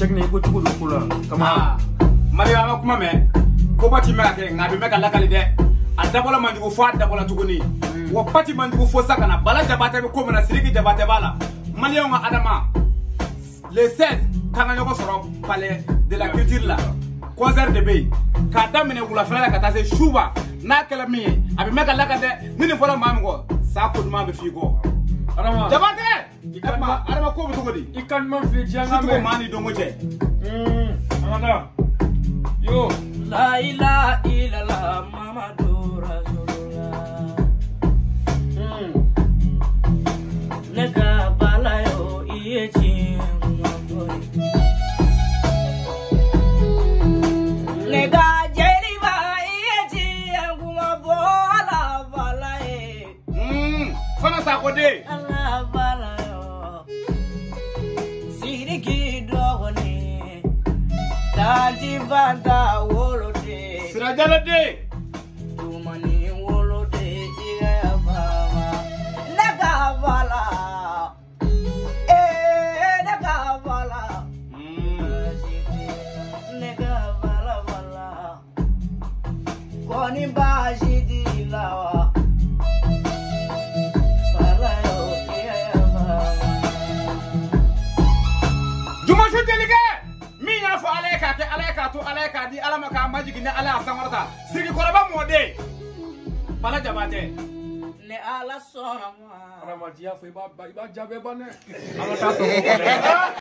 sɛki ne i ko cogo do ko la kama mali an ka kuma mɛn ko ba ti mɛn ka kɛ nka a bɛ mɛn ka lakali dɛ. A dabɔla man jugu fo a dabɔla tuguni. Wa pati man jugu fo sa ka na bala jabatɛ bɛ ko min na siriki jabatɛ b'a la. Maliyɛnw ka adama le 16 k'an ka ɲɔgɔn sɔrɔ palais de la culture la. Concert de bɛ yen k'a daminɛ wulafɛla la ka taa se suba. N'a kɛla min ye a bɛ mɛn ka laka dɛ. Ni nin fɔra maa min kɔ sa ko duman bɛ f'i kɔ. Adama jabatɛ! ka adama adama ko bɛ cogo di i ka ɲuman fili diɲɛ ka sucogo mɛn maa ni donko cɛ Mm, an ka taa yo La ilaha illallah Muhammadu Rasulullah Mm. Ne ka bala yo i ye tiɲɛ fɔ ye. Ne ka jeliba i ye tiɲɛ kuma ti hmm. bàtà k'a kɛ ala ye k'a to ala ye k'a di ala ma k'a majigin ni ala y'a sankɔrɔta sigi kɔrɔba mɔden bala jabatɛ ne ala sɔnna ma adama n'i y'a fɔ i b'a ba- i b'a jaa bɛɛ ban dɛ an ka taa tɔgɔ fɔ dɛ